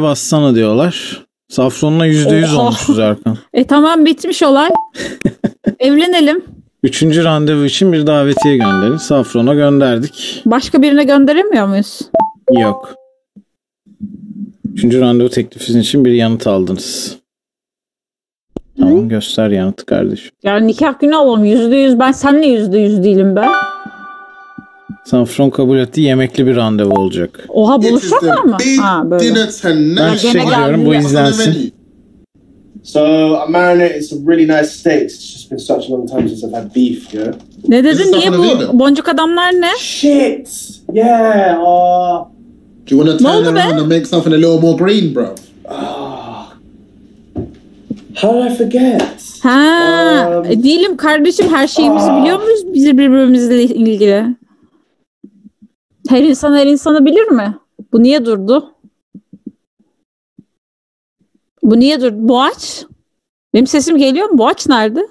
bassana diyorlar. Safron'la %100 Oha. olmuşuz Erkan. E tamam bitmiş olay. Evlenelim. Üçüncü randevu için bir davetiye gönderin. Safron'a gönderdik. Başka birine gönderemiyor muyuz? Yok. Üçüncü randevu teklifiniz için bir yanıt aldınız. Tamam göster yanıtı kardeşim. Yani nikah günü alalım. Yüzde yüz. Ben seninle yüzde yüz değilim ben. Safron kabul etti. Yemekli bir randevu olacak. Oha the mı? Ha böyle. Ben gene gidiyorum. Bu izlensin. So I marinated some really nice steaks. It's just been such a long time since I've had beef, yeah. Ne This dedin? Niye bu boncuk adamlar ne? Shit! Yeah, uh, Do you want to Ne turn around and make something a little more green, bro? how did I forget? Ha, Um, e, değilim kardeşim. Her şeyimizi biliyor muyuz biz birbirimizle ilgili? Her insan her insanı bilir mi? Bu niye durdu? Bu niye durdu? Boğaç? Benim sesim geliyor mu? Boğaç nerede?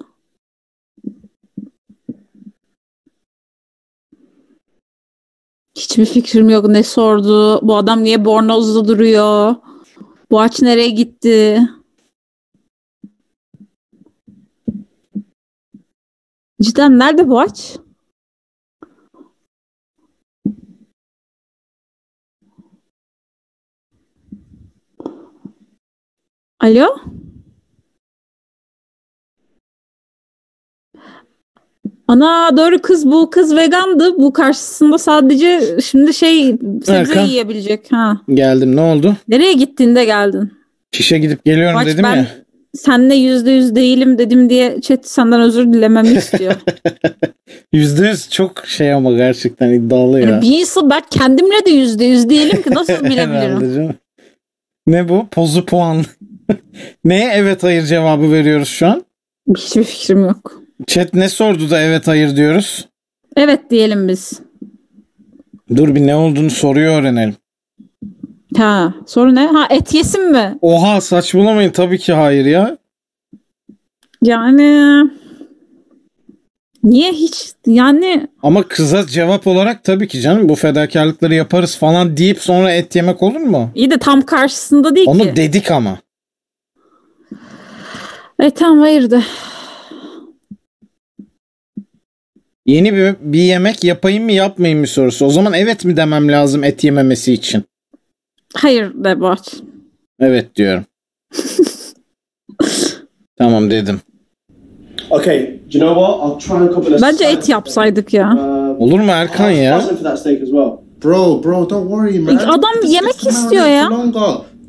Hiçbir fikrim yok ne sordu. Bu adam niye bornozda duruyor? Boğaç nereye gitti? Cidden nerede Boğaç? Alo? Ana doğru kız bu kız vegandı. Bu karşısında sadece şimdi şey sebze Erkan. yiyebilecek. Ha. Geldim. Ne oldu? Nereye gittiğinde geldin? Şişe gidip geliyorum Boğaç, dedim ben ya. senle yüzde yüz değilim dedim diye chat senden özür dilememi istiyor. Yüzde yüz çok şey ama gerçekten iddialı ya. Yani bir insan ben kendimle de yüzde yüz değilim ki nasıl bilebilirim? Ne bu? Pozu puan. Neye evet hayır cevabı veriyoruz şu an? Hiçbir fikrim yok. Chat ne sordu da evet hayır diyoruz? Evet diyelim biz. Dur bir ne olduğunu soruyor öğrenelim. Ha, soru ne? Ha et yesin mi? Oha saçmalamayın tabii ki hayır ya. Yani niye hiç yani Ama kıza cevap olarak tabii ki canım bu fedakarlıkları yaparız falan deyip sonra et yemek olur mu? iyi de tam karşısında değil Onu ki. dedik ama. E tamam hayır de. Yeni bir, bir yemek yapayım mı yapmayayım mı sorusu. O zaman evet mi demem lazım et yememesi için? Hayır de Boğaç. Evet diyorum. tamam dedim. Okay, do you know what? I'll try and copy the Bence et yapsaydık ya. Uh, Olur mu Erkan ya? Bro, bro, don't worry, man. adam yemek istiyor ya.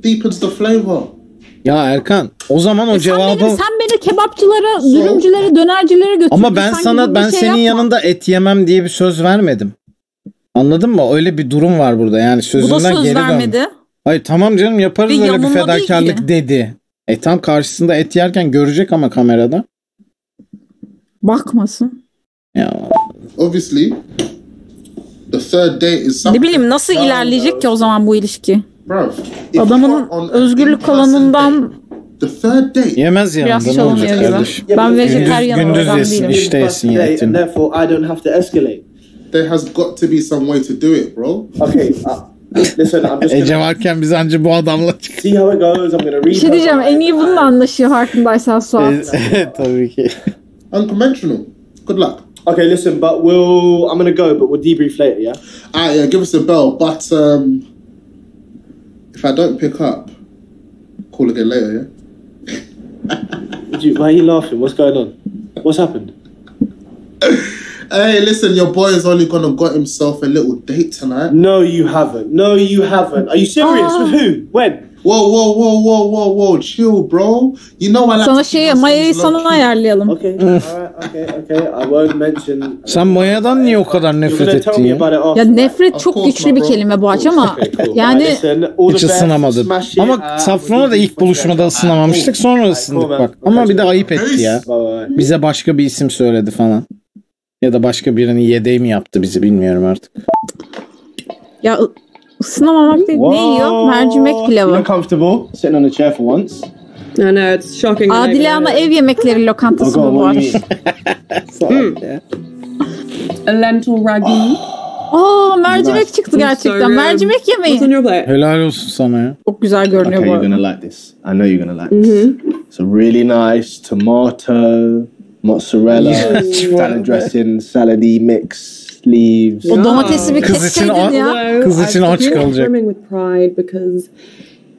Deepens the flavor. Ya Erkan o zaman o E sen, cevabı... beni, sen beni kebapçılara, dürümcülere, dönercilere götürdün. Ama ben Sanki sana ben şey senin yapma. yanında et yemem diye bir söz vermedim. Anladın mı? Öyle bir durum var burada. Yani Bu da sözünden söz geri dön. vermedi. Hayır tamam canım yaparız Ve öyle bir fedakarlık dedi. E tam karşısında et yerken görecek ama kamerada. Bakmasın. Ya Obviously, the third date is Ne something. bileyim nasıl ilerleyecek ki o zaman bu ilişki? Adamın özgürlük alanından yemez yanında biraz ne çalınıyor olacak kardeşim? Ben vejetaryen gündüz oradan yesin, değilim. işte yesin yetin. therefore I don't have to escalate. There has got to be some way to do it, bro. Okay, uh, listen, I'm just Ece gonna varken biz anca bu adamla see how it goes. I'm gonna read. Bir şey diyeceğim en iyi bununla anlaşıyor farkındaysan Suat. Evet tabii ki. Unconventional. Good luck. Okay, listen, but we'll. I'm gonna go, but we'll debrief later. Yeah. Ah, yeah, give us a bell. But um, if I don't pick up, call again later, yeah? You, why are you laughing? What's going on? What's happened? Hey, listen, your boy is only gonna got himself a little date tonight. No, you haven't. No, you haven't. Are you serious? Ah. With who? When? Whoa, whoa, whoa, whoa, whoa, whoa, chill, bro. You know I like Sana şey mayayı sana ayarlayalım. Okay. Alright. Okay. Okay. I won't mention. Sen Maya'dan niye o kadar nefret ettin ya? Ya nefret çok güçlü bir kelime Boğaç ama Okay, cool. yani Hiç it Ama out. Safron'a da ilk buluşmada ısınamamıştık sonra ısındık bak. Ama bir de ayıp etti ya. Bize başka bir isim söyledi falan. Ya da başka birinin yedeği mi yaptı bizi bilmiyorum artık. ya ısınamamak değil. Ne yiyor? Mercimek pilavı. look comfortable sitting on a chair for once. I know it's shocking. Adile there. ev yemekleri lokantası mı bu arada? a lentil ragu. Aa mercimek Nice. çıktı gerçekten. good. Mercimek What's on yemeği. your plate? Helal olsun sana ya. Çok güzel görünüyor Okay, bu you're arada. gonna like this. I know you're gonna like this. It's a really nice tomato, mozzarella, salad dressing, salady mix, leaves. O domatesi ah. bir Kız için kesseydin o- ya. Although Kız için I aç feel kalacak. brimming with pride because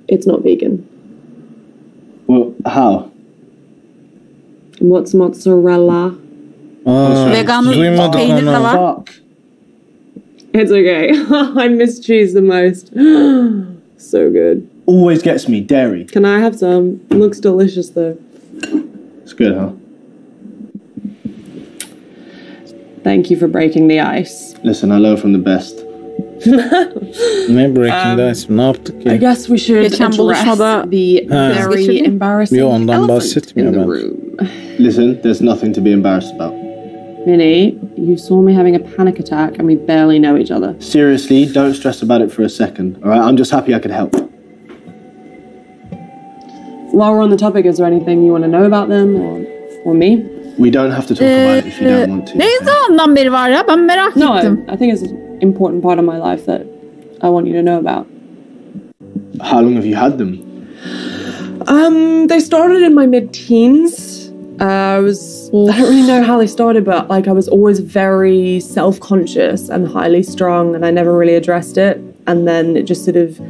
it's not vegan. Well, how? What's mozzarella? Aa, Vegan duymadık peynir de var. Fuck. It's okay. I miss cheese the most. so good. Always gets me dairy. Can I have some? looks delicious though. It's good, huh? Thank you for breaking the ice. Listen, I learn from the best. Ne Breaking the Ice mi? Ne yaptık I guess we should Geçen address buluşmada the Ha. very embarrassing Yo, ondan elephant in the room. Listen, there's nothing to be embarrassed about. Minnie, you saw me having a panic attack and we barely know each other. Seriously, don't stress about it for a second. All right, I'm just happy I could help. While we're on the topic, is there anything you want to know about them or, or me? We don't have to talk about it if you don't want to. Ne zamandan beri var ya? Ben merak No, ettim. I think it's an important part of my life that I want you to know about. How long have you had them? Um, they started in my mid-teens. Uh, I was I don't really know how they started, but like I was always very self-conscious and highly strung, and I never really addressed it. And then it just sort of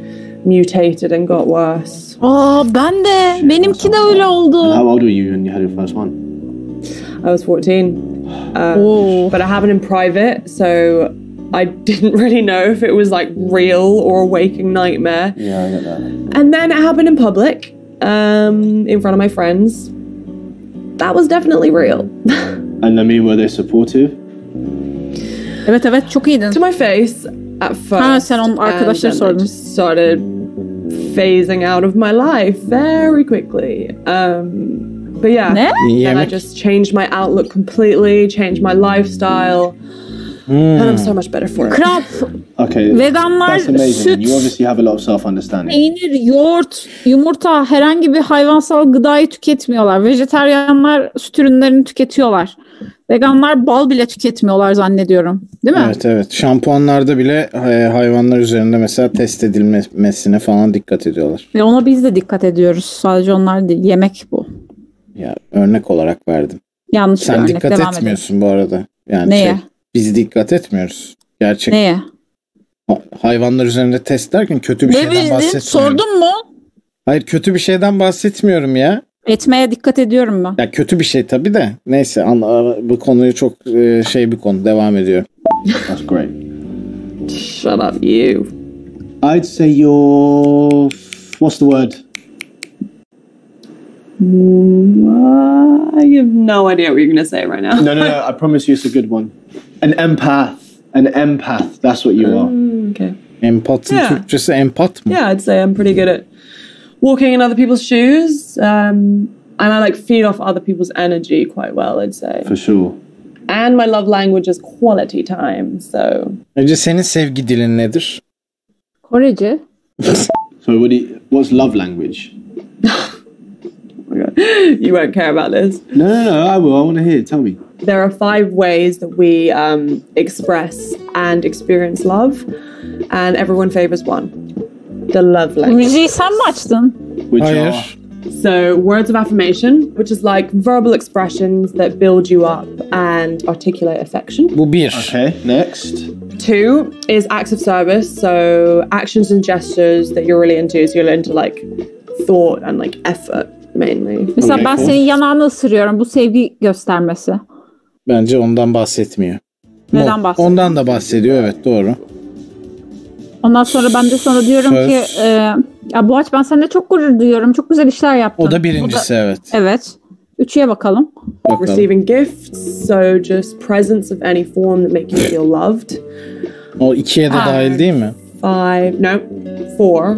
mutated and got worse. Aa ben de. Benimki de öyle oldu. How old were you when you had your first one? I was 14, Oo. but it happened in private, so I didn't really know if it was like real or a waking nightmare. Yeah, I get that. And then it happened in public, um, in front of my friends. That was definitely real. And I mean, were they supportive? Evet evet çok iyiydin. to my face at first. Ha, sen onun arkadaşları and then sordun. I just started phasing out of my life very quickly. Um, but yeah. Ne? And I just changed my outlook completely, changed my lifestyle, and I'm so much better for it. Kral Okay, veganlar that's amazing. süt, You obviously have a lot of self-understanding. peynir, yoğurt, yumurta herhangi bir hayvansal gıdayı tüketmiyorlar. Vejeteryanlar süt ürünlerini tüketiyorlar. Veganlar bal bile tüketmiyorlar zannediyorum. Değil mi? Evet evet. Şampuanlarda bile e, hayvanlar üzerinde mesela test edilmesine falan dikkat ediyorlar. Ve ona biz de dikkat ediyoruz. Sadece onlar değil. Yemek bu. Ya örnek olarak verdim. Yanlış Sen örnek. dikkat Devam edelim. etmiyorsun bu arada. Yani Neye? şey, biz dikkat etmiyoruz. Gerçek Neye? ha- hayvanlar üzerinde test derken kötü bir Ne şeyden bildin? bahsetmiyorum. Sordun mu? Hayır kötü bir şeyden bahsetmiyorum ya. Etmeye dikkat ediyorum ben. Ya kötü bir şey tabii de. Neyse bu konuyu çok e, şey bir konu. Devam ediyor. That's great. Shut up, you. I'd say you're. What's the word? I have no idea what you're going to say right now. No, no, no. I promise you, it's a good one. An empath. An empath. That's what you are. okay. Empatın Yeah. Türkçesi empat mı? Yeah, I'd say I'm pretty good at walking in other people's shoes. Um, and I like feed off other people's energy quite well, I'd say. For sure. And my love language is quality time. So Önce senin sevgi dilin nedir? Korece. So, what do you, what's love language? Oh my God. you won't care about this. No, no, no. I will. I want to hear. Tell me. There are five ways that we um, express and experience love, and everyone favors one the love language. Müziği sen mi açtın? Which are Hayır. So, words of affirmation, which is like verbal expressions that build you up and articulate affection. Bu bir. okay. Next. Two is acts of service, so actions and gestures that you're really into. So, you're into like thought and like effort mainly. Mesela ben senin yanağını ısırıyorum. Bu sevgi göstermesi. Bence ondan bahsetmiyor. Neden bahsediyor? Ondan da bahsediyor evet doğru. Ondan sonra ben de sana diyorum Söz. ki e, ya Boğaç ben seninle çok gurur duyuyorum. Çok güzel işler yaptın. O da birincisi evet. Evet. Üçüye bakalım. Bakalım. Receiving gifts, so just presents of any form that make you feel loved. O ikiye de dahil değil mi? Five, no, four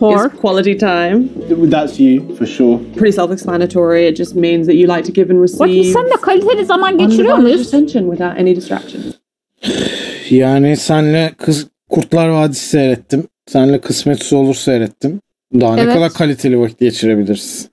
İs quality time. That's you for sure. Pretty self-explanatory. It just means that you like to give and receive. Bakın senle kaliteli zaman geçiriyor undivided muyuz? attention without any distractions. Yani senle kız Kurtlar Vadisi seyrettim. Senle Kısmetsiz Olur seyrettim. Daha ne Evet. kadar kaliteli vakit geçirebiliriz.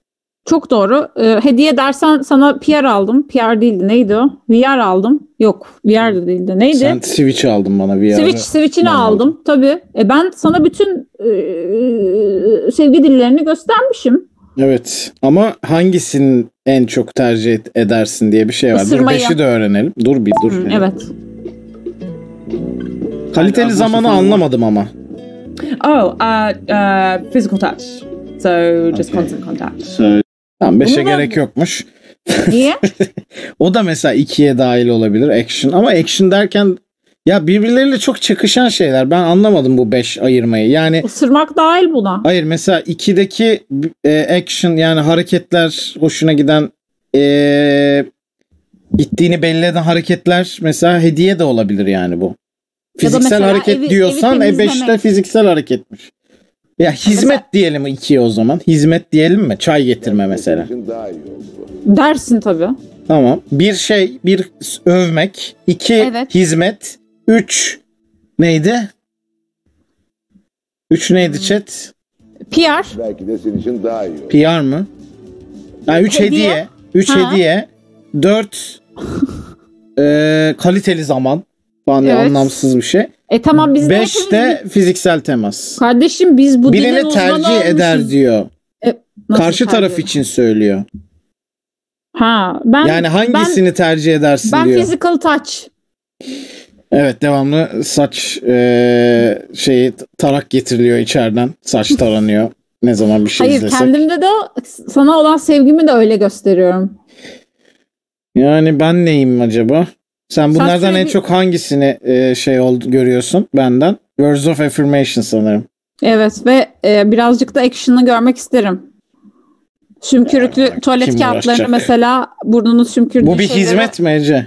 Çok doğru. Ee, hediye dersen sana PR aldım. PR değildi. Neydi o? VR aldım. Yok. VR da değildi. Neydi? Sen Switch aldın bana ara. Switch, Switch'ini Ben aldım. Tabii. E ben sana bütün e, sevgi dillerini göstermişim. Evet ama hangisini en çok tercih edersin diye bir şey var. Dur Isırmayı. 5'i de öğrenelim. Dur bir dur. Hı, evet. Kaliteli Ben- zamanı anlamadım ama. Oh, uh, uh, physical touch. So just Okay. constant contact. So Tamam 5'e Bunu da- gerek yokmuş. Niye? O da mesela 2'ye dahil olabilir action ama action derken ya birbirleriyle çok çakışan şeyler. Ben anlamadım bu 5 ayırmayı. Yani Isırmak dahil buna. hayır mesela 2'deki e, action yani hareketler hoşuna giden e, gittiğini belli eden hareketler mesela hediye de olabilir yani bu. Fiziksel hareket evi- diyorsan evi e 5'te temizlemek. fiziksel hareketmiş. Ya hizmet diyelim 2'ye o zaman. Hizmet diyelim mi? Çay getirme mesela. Dersin tabii. Tamam. Bir şey, bir övmek, iki Evet. hizmet, üç neydi? Üç neydi chat? PR. Belki de senin için daha iyi olur. PR mı? Ha, üç hediye. Hediye. Üç Ha. hediye. Dört eee, kaliteli zaman. Falan diye Evet. anlamsız bir şey. E tamam biz Beşte fiziksal temas. Kardeşim biz bu Birini tercih eder diyor. Nasıl Karşı tercih taraf için söylüyor. Ha ben Yani hangisini tercih edersin ben, ben diyor. physical touch. Evet devamlı saç eee şeyi tarak getiriliyor içeriden. Saç taranıyor. Ne zaman bir şey Hayır izlesek. kendimde de sana olan sevgimi de öyle gösteriyorum. Yani ben neyim acaba? Sen bunlardan en sürekli- çok hangisini eee, şey oldu görüyorsun benden? Words of affirmation sanırım. Evet ve e, birazcık da action'ı görmek isterim. Sümkürüklü Ya, tuvalet kim kağıtlarını mesela burnunu sümkürdüğü Bu bir şeyleri- hizmet mi Ece?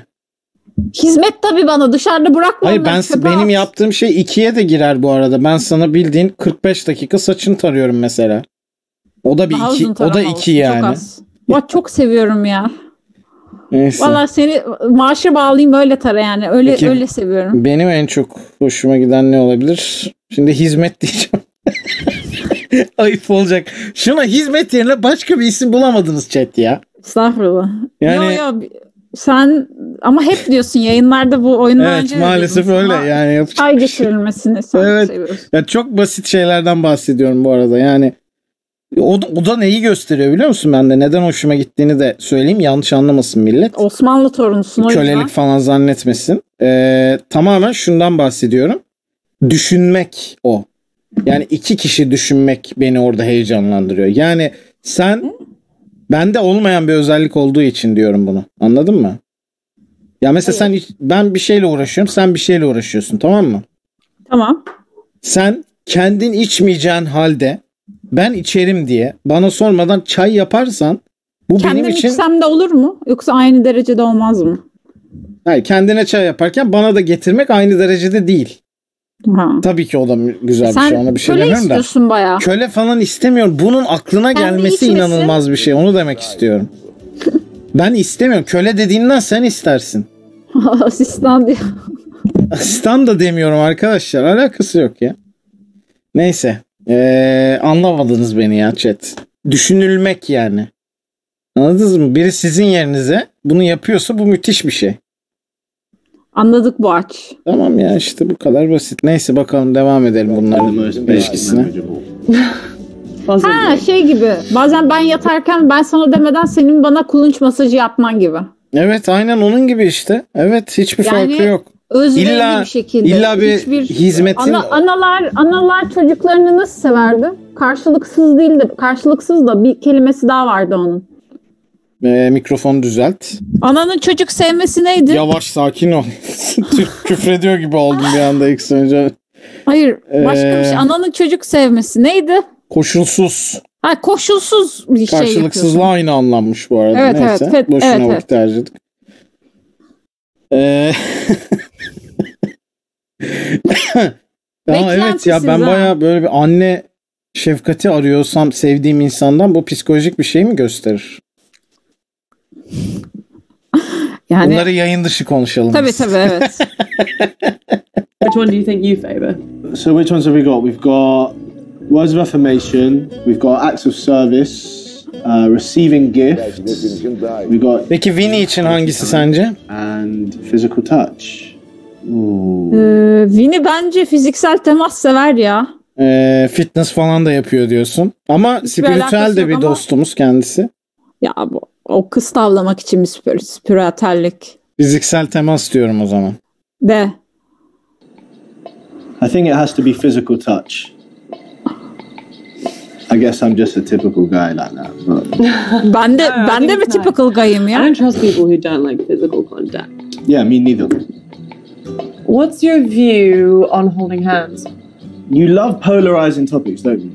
Hizmet tabii bana dışarıda bırakma. Hayır ben benim at. yaptığım şey ikiye de girer bu arada. Ben sana bildiğin 45 dakika saçını tarıyorum mesela. O da bir Daha iki, o da olsun, iki Çok yani. az. Vay, çok seviyorum ya. Neyse. Valla seni maaşa bağlayayım öyle tara yani. Öyle Peki. öyle seviyorum. Benim en çok hoşuma giden ne olabilir? Şimdi hizmet diyeceğim. Ayıp olacak. Şuna hizmet yerine başka bir isim bulamadınız chat ya. Estağfurullah. Yani- Yo, yo, sen ama hep diyorsun yayınlarda bu oyundan Evet önce maalesef öyle yani yapacak bir şey. getirilmesini sen Evet. seviyorsun. Ya çok basit şeylerden bahsediyorum bu arada. Yani o o da neyi gösteriyor biliyor musun ben de? Neden hoşuma gittiğini de söyleyeyim. Yanlış anlamasın millet. Osmanlı torunusun o yüzden. Kölelik falan zannetmesin. Ee, tamamen şundan bahsediyorum. Düşünmek o. Yani iki kişi düşünmek beni orada heyecanlandırıyor. Yani sen bende olmayan bir özellik olduğu için diyorum bunu. Anladın mı? Ya mesela sen ben bir şeyle uğraşıyorum, sen bir şeyle uğraşıyorsun, tamam mı? Tamam. Sen kendin içmeyeceğin halde ben içerim diye bana sormadan çay yaparsan bu Kendim benim için içsem de olur mu? Yoksa aynı derecede olmaz mı? hayır, kendine çay yaparken bana da getirmek aynı derecede değil. Ha. Tabii ki o da güzel bir Sen şey. Ona bir şey köle demiyorum da. istiyorsun bayağı. Köle falan istemiyorum. Bunun aklına Kendi gelmesi içmesi- inanılmaz bir şey. Onu demek istiyorum. Ben istemiyorum. Köle dediğinden sen istersin. Asistan diyor. Asistan da demiyorum arkadaşlar. Alakası yok ya. Neyse. Ee, anlamadınız beni ya chat. Düşünülmek yani. Anladınız mı? Biri sizin yerinize bunu yapıyorsa bu müthiş bir şey. Anladık bu aç. Tamam ya işte bu kadar basit. Neyse bakalım devam edelim bunların ilişkisine. Ha şey gibi. Bazen ben yatarken ben sana demeden senin bana kulunç masajı yapman gibi. Evet aynen onun gibi işte. Evet hiçbir Yani farkı yok. Özverili İlla- bir şekilde. illa bir Hiçbir- hizmetin Ana, analar analar çocuklarını nasıl severdi? Karşılıksız değil de karşılıksız da bir kelimesi daha vardı onun. Ee, mikrofonu düzelt. Ananın çocuk sevmesi neydi? Yavaş sakin ol. Türk küfrediyor gibi oldum bir anda ilk önce. Hayır, başka bir Ee, şey. Ananın çocuk sevmesi neydi? Koşulsuz. Ha koşulsuz bir şey yapıyorsun. Karşılıksızla aynı anlammış bu arada. Evet, Neyse. evet, evet, Boşuna evet, vakit harcadık. Ee... Ama evet ya ben baya böyle bir anne şefkati arıyorsam sevdiğim insandan bu psikolojik bir şey mi gösterir? Yani Bunları yayın dışı konuşalım. tabii biz. tabii evet. Which one do you think you favour? So which ones have we got? We've got words of affirmation. We've got acts of service. Uh, receiving gifts. We got Peki Winnie için hangisi sence? and physical touch. Ooh. Ee, Vini bence fiziksel temas sever ya. Ee, fitness falan da yapıyor diyorsun. Ama spiritüel alakası de yok bir ama- dostumuz kendisi. Ya bu o kız tavlamak için bir spir spiritüellik Fiziksel temas diyorum o zaman. de. I think it has to be physical touch. I guess I'm just a typical guy like that. But Ben de I ben think de mi nice. typical guyım I don't trust people who don't like physical contact. yeah, me neither. What's your view on holding hands? You love polarizing topics, don't you?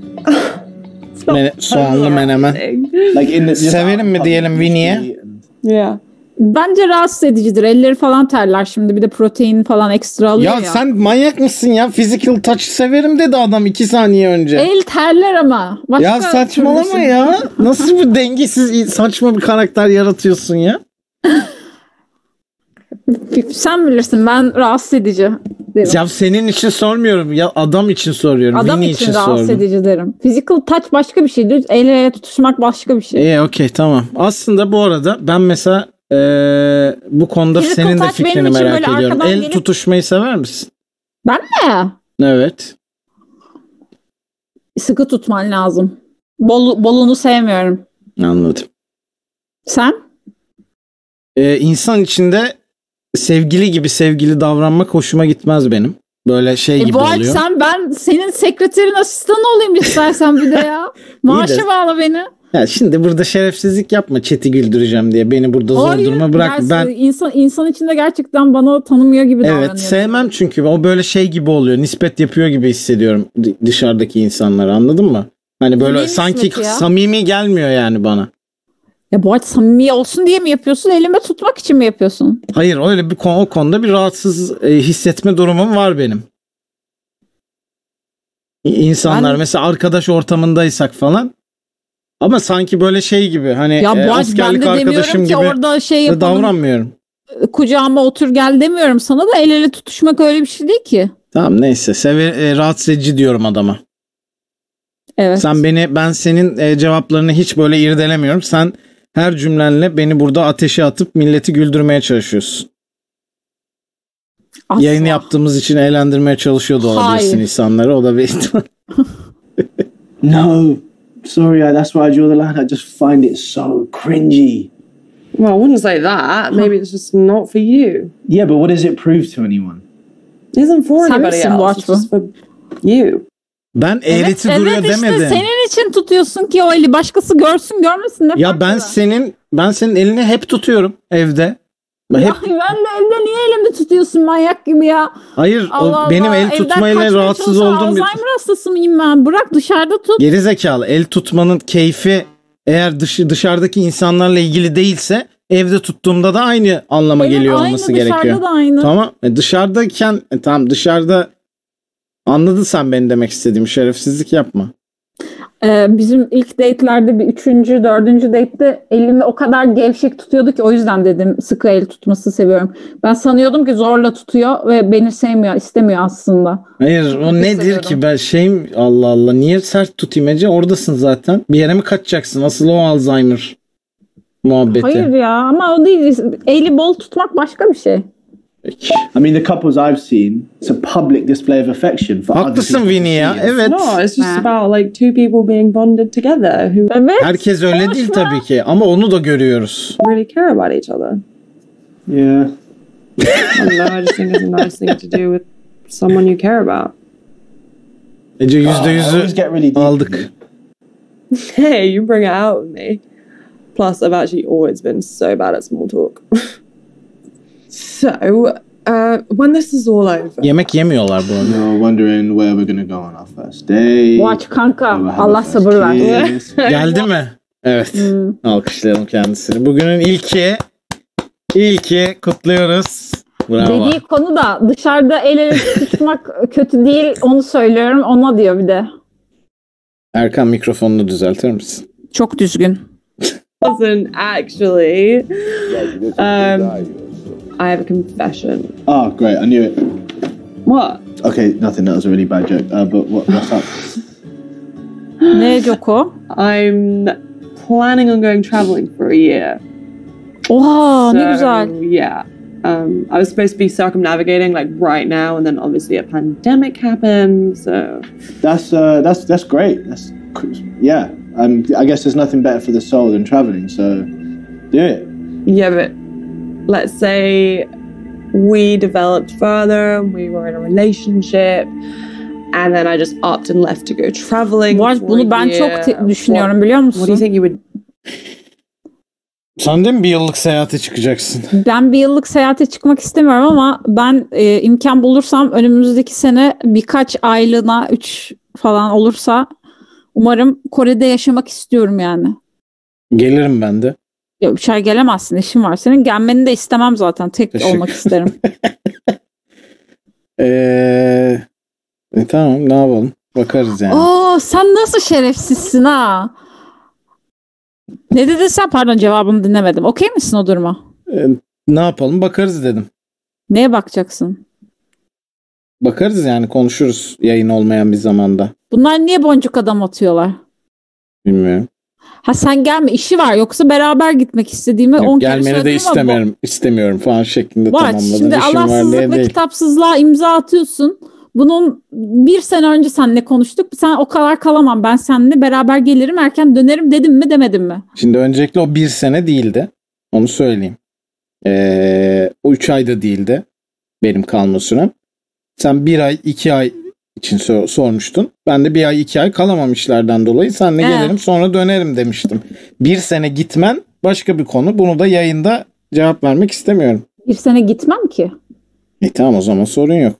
Mene- soğanlı menemen. Like in the just Severim mi out- diyelim Winnie'ye? and- Yeah. Bence rahatsız edicidir. Elleri falan terler şimdi bir de protein falan ekstra alıyor Ya ya. sen manyak mısın ya? Physical touch severim dedi adam iki saniye önce. El terler ama. Başka ya saçmalama türlüsü. ya. Nasıl bir dengesiz saçma bir karakter yaratıyorsun ya? Sen bilirsin ben rahatsız edici derim. Ya senin için sormuyorum ya adam için soruyorum. Adam Winnie için, rahatsız sordum. edici derim. Physical touch başka bir şeydir. El ele tutuşmak başka bir şey. İyi okey tamam. Aslında bu arada ben mesela eee, bu konuda Physical senin de fikrini merak ediyorum. El gelip- tutuşmayı sever misin? Ben mi? Evet. Sıkı tutman lazım. Bol, bolunu sevmiyorum. Anladım. Sen? Ee, insan içinde sevgili gibi sevgili davranmak hoşuma gitmez benim. Böyle şey E, gibi bu oluyor. sen ben senin sekreterin asistanı olayım istersen bir de ya. Maaşı bağla beni. Ya şimdi burada şerefsizlik yapma çeti güldüreceğim diye. Beni burada zor Hayır, duruma bırak. ben, Ben insan insan içinde gerçekten bana tanımıyor gibi davranıyor. evet sevmem çünkü o böyle şey gibi oluyor. Nispet yapıyor gibi hissediyorum dışarıdaki insanları anladın mı? Hani böyle Ne sanki ya? samimi gelmiyor yani bana. Ya bu arada samimi olsun diye mi yapıyorsun? Elime tutmak için mi yapıyorsun? Hayır öyle bir konu, o konuda bir rahatsız e, hissetme durumum var benim. İnsanlar Ben- mesela arkadaş ortamındaysak falan ama sanki böyle şey gibi hani Ya e, bu ben askerlik de arkadaşım ki gibi orada şey yapalım. davranmıyorum. Kucağıma otur gel demiyorum sana da el ele tutuşmak öyle bir şey değil ki. Tamam neyse seve, e, rahatsız edici diyorum adama. Evet. Sen beni ben senin e, cevaplarını hiç böyle irdelemiyorum. Sen her cümlenle beni burada ateşe atıp milleti güldürmeye çalışıyorsun. Asla. Yayın yaptığımız için eğlendirmeye çalışıyor da olabilirsin Hayır. insanları. O da bir ihtimal. No, sorry, I, that's why I drew the line. I just find it so cringy. Well, I wouldn't say that. Maybe it's just not for you. Yeah, but what does it prove to anyone? It isn't for Sen anybody misin else. It's just for you. Ben eğreti duruyor evet işte demedim. senin için tutuyorsun ki o eli başkası görsün görmesin ne Ya ben eder? senin ben senin elini hep tutuyorum evde. Hep ben de evde niye elimi tutuyorsun manyak gibi ya? hayır o Allah Allah. benim el Evden tutmayla rahatsız olduğum bir Alzheimer hastası mıyım ben? Bırak dışarıda tut. geri zekalı. El tutmanın keyfi eğer dışı dışarıdaki insanlarla ilgili değilse evde tuttuğumda da aynı anlama Evet, geliyor aynı, olması dışarıda gerekiyor. da aynı. Tamam. E, dışarıdayken e, tamam dışarıda anladın sen beni demek istediğim şerefsizlik yapma. Ee, bizim ilk date'lerde bir üçüncü, dördüncü date'te elimi o kadar gevşek tutuyordu ki o yüzden dedim sıkı el tutması seviyorum. Ben sanıyordum ki zorla tutuyor ve beni sevmiyor, istemiyor aslında. Hayır o Çok nedir seviyorum. ki ben şeyim Allah Allah niye sert tutayım Ece oradasın zaten bir yere mi kaçacaksın asıl o Alzheimer muhabbeti. Hayır ya ama o değil. Eli bol tutmak başka bir şey. Peki. I mean, the couples I've seen, it's a public display of affection for other Haklısın people to ya see. evet. No, it's just about like two people being bonded together who Evet. Herkes öyle değil Konuşma. tabii ki ama onu da görüyoruz. really care about each other. Yeah. I don't know. I just think it's a nice thing to do with someone you care about. Ece ah, yüzde I always yüzü get really deep. aldık. Hey, you bring it out with me. Plus, I've actually always been so bad at small talk. so, uh, when this is all over, Yemek yemiyorlar bu arada. You're wondering where we're gonna go on our first. Bu aç kanka. Allah sabır versin. Geldi mi? Evet. Hmm. Alkışlayalım kendisini. Bugünün ilki ilki kutluyoruz. Bravo. Dediği konu da dışarıda el ele tutmak kötü değil onu söylüyorum ona diyor bir de. Erkan mikrofonunu düzeltir misin? Çok düzgün. wasn't actually. Um, I have a confession. Oh, great! I knew it. What? Okay, nothing. That was a really bad joke. Uh, but what, what's up? Ne Joko? I'm planning on going traveling for a year. Oha ne So, güzel. Yeah. Um, I was supposed to be circumnavigating like right now, and then obviously a pandemic happened. So That's uh, that's that's great. That's yeah. Um, I guess there's nothing better for the soul than traveling. So do it. yeah, but let's say we developed further, and we were in a relationship, and then I just upped and left to go traveling. Bu arada for bunu ben çok te- düşünüyorum biliyor What, what do you musun? think you would? Sen de mi bir yıllık seyahate çıkacaksın? Ben bir yıllık seyahate çıkmak istemiyorum ama ben e, imkan bulursam önümüzdeki sene birkaç aylığına 3 falan olursa umarım Kore'de yaşamak istiyorum yani. Gelirim ben de. Ya 3 ay gelemezsin işim var. Senin gelmeni de istemem zaten. Tek Teşekkür- olmak isterim. Ee, e, tamam ne yapalım? Bakarız yani. Oo sen nasıl şerefsizsin ha? Ne dedin sen? Pardon cevabını dinlemedim. Okey misin o duruma? Ee, ne yapalım? Bakarız dedim. Neye bakacaksın? Bakarız yani konuşuruz yayın olmayan bir zamanda. Bunlar niye boncuk adam atıyorlar? Bilmiyorum. Ha sen gelme işi var yoksa beraber gitmek istediğimi Yok, 10 kere gelmeni de ama bu- istemiyorum. istemiyorum falan şeklinde Var. tamamladım. Şimdi İşim var Allahsızlık diye ve değil. kitapsızlığa imza atıyorsun. Bunun bir sene önce seninle konuştuk. Sen o kadar kalamam. Ben seninle beraber gelirim erken dönerim dedim mi demedim mi? Şimdi öncelikle o bir sene değildi. Onu söyleyeyim. Ee, o üç ayda değildi. Benim kalma sürem. Sen bir ay iki ay için sor- sormuştun. Ben de bir ay iki ay kalamam işlerden dolayı. Seninle He. gelirim sonra dönerim demiştim. Bir sene gitmen başka bir konu. Bunu da yayında cevap vermek istemiyorum. Bir sene gitmem ki. E tamam o zaman sorun yok.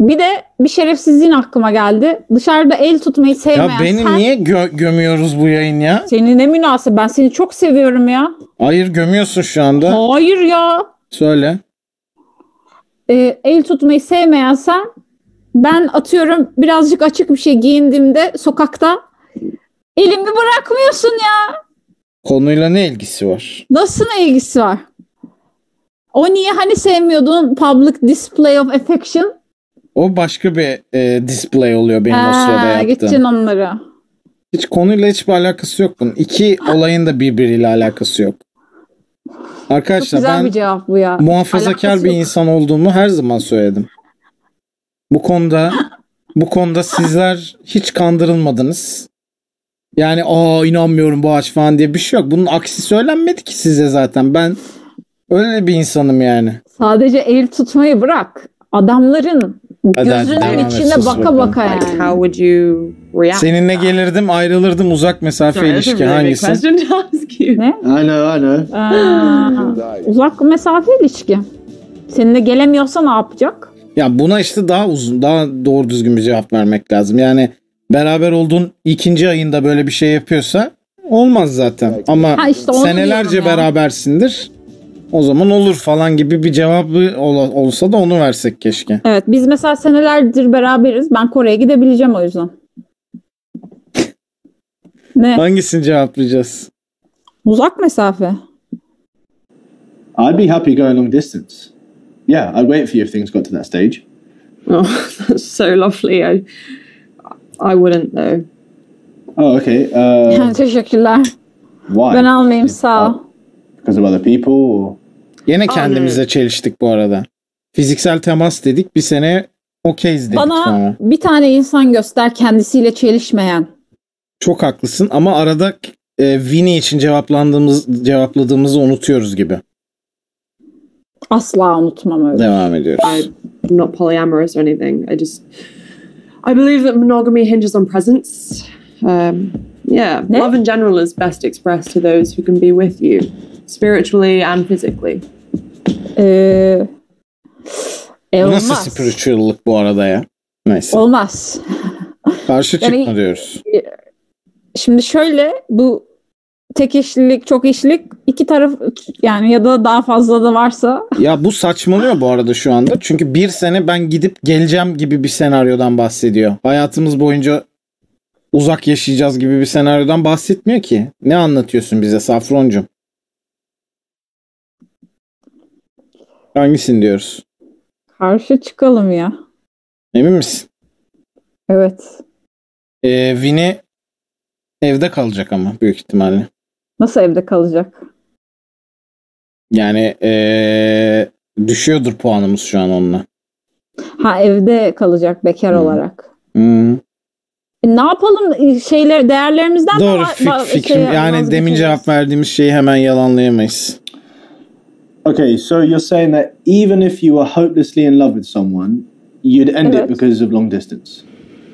Bir de bir şerefsizliğin aklıma geldi. Dışarıda el tutmayı sevmeyen Ya beni sen. niye gö- gömüyoruz bu yayın ya? Senin ne münasebet. Ben seni çok seviyorum ya. Hayır gömüyorsun şu anda. Hayır ya. Söyle. Ee, el tutmayı sevmeyen sen. Ben atıyorum birazcık açık bir şey giyindiğimde sokakta elimi bırakmıyorsun ya. Konuyla ne ilgisi var? Nasıl ne ilgisi var? O niye hani sevmiyordun public display of affection? O başka bir e, display oluyor benim o Ha, sırada yaptığım. Geçeceksin onları. Hiç konuyla hiçbir alakası yok bunun. İki olayın da birbiriyle alakası yok. Çok Arkadaşlar güzel ben bir cevap bu ya. muhafazakar Alakası bir yok. insan olduğumu her zaman söyledim. Bu konuda bu konuda sizler hiç kandırılmadınız. Yani aa inanmıyorum bu ağaç falan diye bir şey yok. Bunun aksi söylenmedi ki size zaten. Ben öyle bir insanım yani. Sadece el tutmayı bırak. Adamların Hadi, hadi, gözünün et, içine sus baka baka Like, yani. how would you react? Seninle gelirdim ayrılırdım uzak mesafe Sorry, ilişki hangisi? Ne? I know, I know. Aa, uzak mesafe ilişki. Seninle gelemiyorsa ne yapacak? Ya buna işte daha uzun, daha doğru düzgün bir cevap vermek lazım. Yani beraber olduğun ikinci ayında böyle bir şey yapıyorsa olmaz zaten. Ama Ha işte senelerce berabersindir. O zaman olur falan gibi bir cevabı olsa da onu versek keşke. Evet biz mesela senelerdir beraberiz. Ben Kore'ye gidebileceğim o yüzden. ne? Hangisini cevaplayacağız? Uzak mesafe. I'd be happy going long distance. Yeah, I'd wait for you if things got to that stage. Oh, that's so lovely. I, I wouldn't though. Oh, okay. Uh, Teşekkürler. why? Ben almayayım sağ ol. Because of other people? Or... Yine kendimize çeliştik bu arada. Fiziksel temas dedik bir sene okeyiz dedik Bana sonra. bir tane insan göster kendisiyle çelişmeyen. Çok haklısın ama arada e, Winnie için cevaplandığımız cevapladığımızı unutuyoruz gibi. Asla unutmam öyle. Devam ediyoruz. I'm not polyamorous or anything. I just, I believe that monogamy hinges on presence. Um, yeah, Ne? love in general is best expressed to those who can be with you, spiritually and physically. Ee, e, Bu olmaz. Nasıl spirituallık bu arada ya? Neyse. Olmaz. Karşı Yani- diyoruz. Şimdi şöyle bu tek eşlilik, çok eşlilik iki taraf yani ya da daha fazla da varsa Ya bu saçmalıyor bu arada şu anda. Çünkü bir sene ben gidip geleceğim gibi bir senaryodan bahsediyor. Hayatımız boyunca uzak yaşayacağız gibi bir senaryodan bahsetmiyor ki. Ne anlatıyorsun bize Safroncum? Hangisini diyoruz? karşı çıkalım ya. Emin misin? Evet. Ee, Vini Evde kalacak ama büyük ihtimalle. Nasıl evde kalacak? Yani ee, düşüyordur puanımız şu an onunla. Ha evde kalacak bekar Hı. olarak. Hmm. E, ne yapalım E, şeyler değerlerimizden mi Doğru va- fik- va- fikrim. şey, yani demin cevap verdiğimiz şeyi hemen yalanlayamayız. Okay, so you're saying that even if you were hopelessly in love with someone, you'd end Evet. it because of long distance.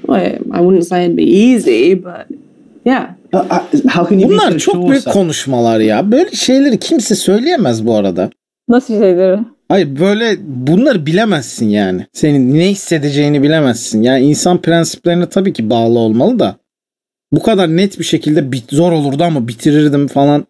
Well, I wouldn't say it'd be easy, but yeah. How can you be Bunlar çok büyük konuşmalar ya. Böyle şeyleri kimse söyleyemez bu arada. Nasıl şeyleri? Hayır böyle bunları bilemezsin yani. Senin ne hissedeceğini bilemezsin. Yani insan prensiplerine tabii ki bağlı olmalı da. Bu kadar net bir şekilde bit zor olurdu ama bitirirdim falan.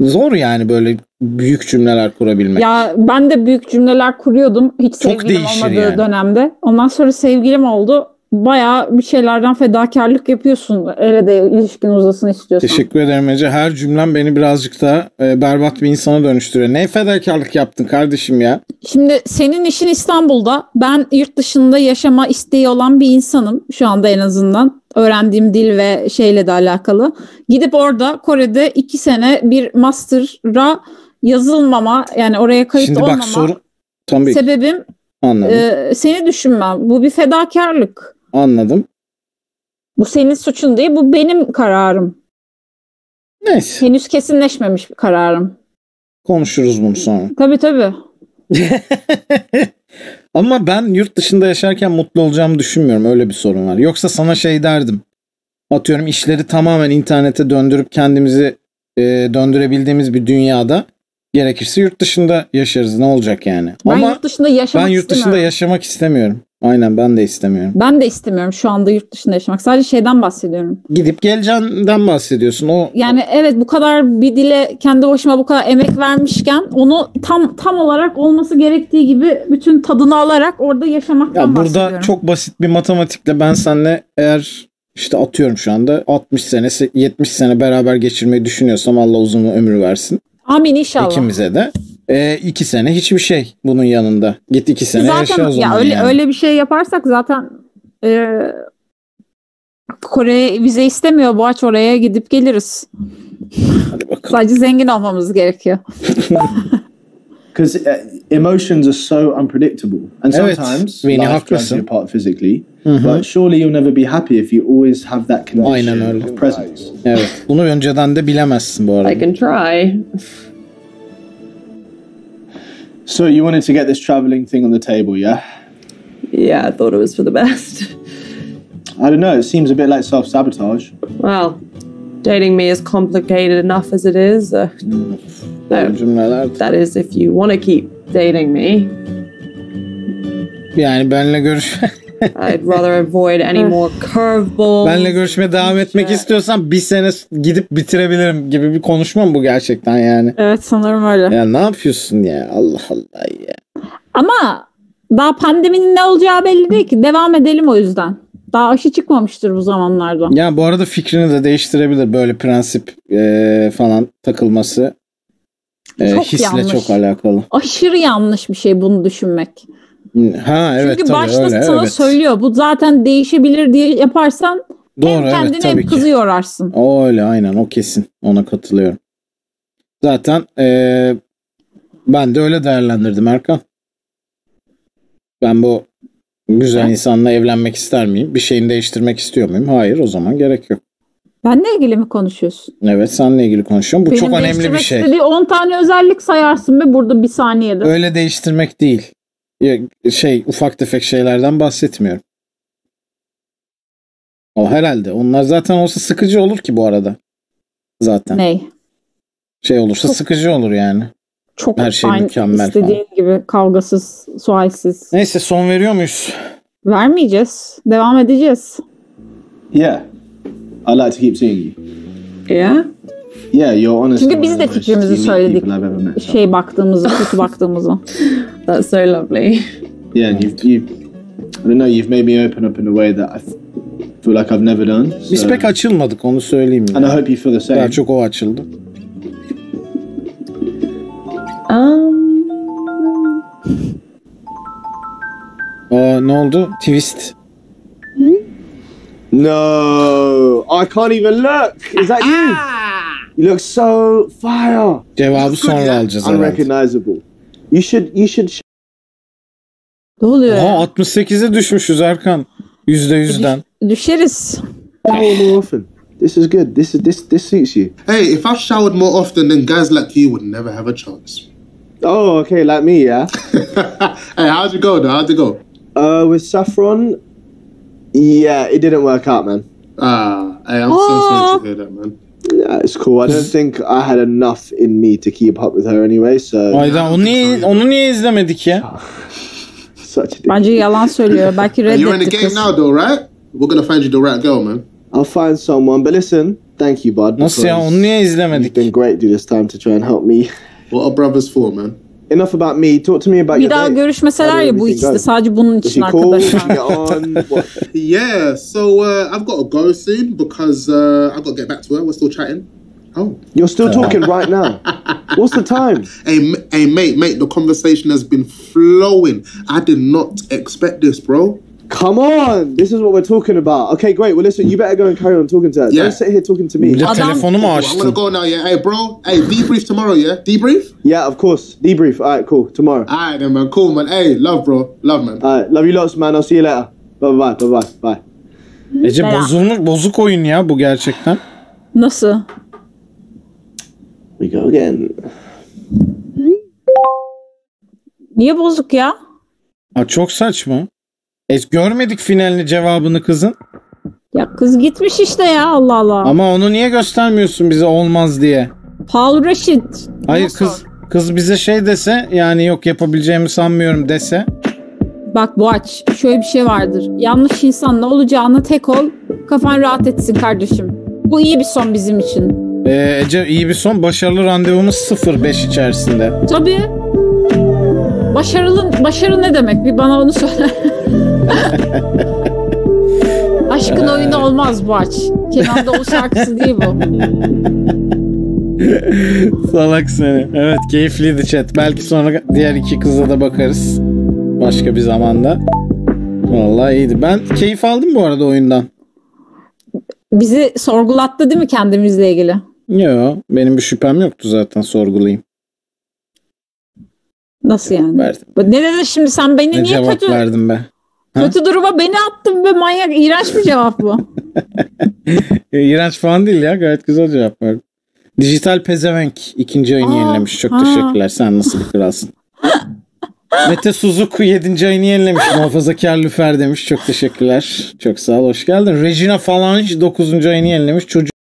Zor yani böyle büyük cümleler kurabilmek. Ya ben de büyük cümleler kuruyordum hiç Çok sevgilim olmadığı yani. dönemde. Ondan sonra sevgilim oldu. Bayağı bir şeylerden fedakarlık yapıyorsun. Hele de ilişkin uzasın istiyorsan. Teşekkür ederim Ece. Her cümlem beni birazcık daha e, berbat bir insana dönüştürüyor. Ne fedakarlık yaptın kardeşim ya? Şimdi senin işin İstanbul'da. Ben yurt dışında yaşama isteği olan bir insanım. Şu anda en azından. Öğrendiğim dil ve şeyle de alakalı. Gidip orada Kore'de iki sene bir master'a yazılmama yani oraya kayıt Şimdi olmama bak soru tabii sebebim anladım. e, seni düşünmem. Bu bir fedakarlık. Anladım. Bu senin suçun değil, bu benim kararım. Neyse Henüz kesinleşmemiş bir kararım. konuşuruz bunu sonra. Tabii tabii. Ama ben yurt dışında yaşarken mutlu olacağımı düşünmüyorum. Öyle bir sorun var. Yoksa sana şey derdim. Atıyorum işleri tamamen internete döndürüp kendimizi e, döndürebildiğimiz bir dünyada gerekirse yurt dışında yaşarız. Ne olacak yani? Ben Ama yurt dışında yaşamak ben yurt dışında istemiyorum. yaşamak istemiyorum. Aynen ben de istemiyorum. Ben de istemiyorum şu anda yurt dışında yaşamak. Sadece şeyden bahsediyorum. Gidip geleceğinden bahsediyorsun. O Yani evet bu kadar bir dile kendi başıma bu kadar emek vermişken onu tam tam olarak olması gerektiği gibi bütün tadını alarak orada yaşamaktan Ya bahsediyorum. burada çok basit bir matematikle ben seninle eğer işte atıyorum şu anda 60 sene 70 sene beraber geçirmeyi düşünüyorsam Allah uzun ömür versin. Amin inşallah. İkimize de. E, iki sene hiçbir şey bunun yanında. Git iki sene yaşa zaten o zaman ya öyle yani. öyle bir şey yaparsak zaten e, Kore vize istemiyor. Boğaç oraya gidip geliriz. Hadi bakalım. Sadece zengin olmamız gerekiyor. Because uh, emotions are so unpredictable, and Evet, sometimes Vini, life drives you apart physically. Hı hı. But surely you'll never be happy if you always have that condition Aynen öyle. of presence. Evet. Bunu önceden de bilemezsin bu arada. I can try. So you wanted to get this traveling thing on the table, yeah? Yeah, I thought it was for the best. I don't know. It seems a bit like self sabotage. Well, dating me is complicated enough as it is. Uh, Bu cümleler. that is, if you want to keep dating me, Yani benle görüş I'd rather avoid any more curveballs. benle görüşmeye devam etmek istiyorsan bir sene gidip bitirebilirim gibi bir konuşma mı bu gerçekten yani? Evet sanırım öyle. Ya ne yapıyorsun ya? Allah Allah ya. Ama daha pandeminin ne olacağı belli değil ki. Devam edelim o yüzden. Daha aşı çıkmamıştır bu zamanlarda. Ya bu arada fikrini de değiştirebilir böyle prensip e, falan takılması. E, Çok hisle yanlış. çok alakalı. Aşırı yanlış bir şey bunu düşünmek. Ha evet Çünkü tabii başta öyle sana evet. söylüyor. Bu zaten değişebilir diye yaparsan Doğru hem kendini evet hem ki. kızı yorarsın. O öyle aynen o kesin ona katılıyorum. Zaten e, ben de öyle değerlendirdim Erkan. Ben bu güzel insanla evlenmek ister miyim? Bir şeyini değiştirmek istiyor muyum? Hayır o zaman gerek yok. Benle ilgili mi konuşuyorsun? Evet seninle ilgili konuşuyorum. Bu Benim çok önemli bir değiştirmek şey. istediği 10 tane özellik sayarsın be burada bir saniyede. Öyle değiştirmek değil. Ya, Şey ufak tefek şeylerden bahsetmiyorum. O herhalde. Onlar zaten olsa sıkıcı olur ki bu arada. Zaten. Ney? Şey olursa Çok- sıkıcı olur yani. Çok Her şey aynı mükemmel istediğin gibi kavgasız, sualsiz. Neyse son veriyor muyuz? Vermeyeceğiz. Devam edeceğiz. Yeah. I like to keep seeing you. Yeah? Yeah, you're Çünkü biz de the most fikrimizi söyledik. people I've ever met. so- Şey baktığımızı, kötü baktığımızı. That's so lovely. Yeah, and you've, you, I don't know, you've made me open up in a way that I feel like I've never done. Biz so- pek açılmadık onu söyleyeyim. and I Ya. hope you feel the same. Daha çok o açıldı. Um, Aa, ne oldu? Twist. No, I can't even look. Is that you? You look so fire. Cevabı sonra alacağız herhalde. Unrecognizable. You should you should sh- Ne oluyor Aa, ya? 68'e düşmüşüz Erkan. %100'den. Düşeriz. shower more often. This is good. This is this this suits you. Hey, if I showered more often, then guys like you would never have a chance. Oh, okay, like me, yeah. hey, how'd you go though? How'd you go? Uh, with saffron, yeah, it didn't work out, man. Ah, hey, I'm so sorry to hear that, man. Yeah, it's cool. I don't think I had enough in me to keep up with her anyway. So Ayda onu niye, onu niye izlemedik ya? such a dick. Bence yalan söylüyor. Belki Hey, you're in the reddetti game kız. now, though, right? We're gonna find you the right girl, man. I'll find someone. But listen, thank you, bud. Nasıl ya? because Onu niye You've izlemedik? been great through this time to try and help me. What are brothers for, man? Enough about me. Talk to me about Bir your daha day. görüşmeseler ya bu everything ikisi sadece bunun için she cool? Arkadaşlar. get on? What? Yeah, so uh, I've got to go soon because uh, I've got to get back to her. We're still chatting. Oh, You're still talking right now. What's the time? hey, hey, mate, mate, the conversation has been flowing. I did not expect this, bro. Come on, this is what we're talking about. Okay, great. Well, listen, you better go and carry on talking to her. Yeah. Don't sit here talking to me. Bir de Adam- telefonu mu I'm gonna go now, yeah. Hey, bro. Hey, debrief tomorrow, yeah. Debrief. Yeah, of course. Debrief. All right, cool. Tomorrow. All right, then, man. Cool, man. Hey, love, bro. Love, man. All right, love you lots, man. I'll see you later. Bye bye. Bye bye. Bye. Ece Bela. bozulmuş, bozuk oyun ya bu gerçekten. Nasıl? We go again. Niye bozuk ya? Aa, çok saçma. E, görmedik finalini cevabını kızın. Ya kız gitmiş işte ya Allah Allah. Ama onu niye göstermiyorsun bize olmaz diye. Paul Reşit. Hayır Nasıl? kız kız bize şey dese yani yok yapabileceğimi sanmıyorum dese. Bak Boğaç şöyle bir şey vardır. Yanlış insan ne olacağını tek ol. Kafan rahat etsin kardeşim. Bu iyi bir son bizim için. Ee, Ece iyi bir son. Başarılı randevumuz 0-5 içerisinde. Tabii. Başarılı, başarı ne demek? Bir bana onu söyle. Aşkın oyunu olmaz bu aç. Kenan Doğulu şarkısı değil bu. Salak seni. Evet keyifliydi chat. Belki sonra diğer iki kıza da bakarız. Başka bir zamanda. Vallahi iyiydi. Ben keyif aldım bu arada oyundan. Bizi sorgulattı değil mi kendimizle ilgili? Yo benim bir şüphem yoktu zaten sorgulayayım. Nasıl yani? Verdim. Ne dedin şimdi sen beni Ne niye cevap kötü, verdim be. Kötü duruma beni attın be manyak. İğrenç bir cevap bu. E, İğrenç falan değil ya. Gayet güzel cevap verdim. Dijital Pezevenk ikinci ayını Aa, yenilemiş. Çok aa. teşekkürler. Sen nasıl bir kralsın. Mete Suzuku 7. ayını yenilemiş. Muhafazakar Lüfer demiş. Çok teşekkürler. Çok sağ ol. Hoş geldin. Regina Falange 9. ayını yenilemiş. Çocuk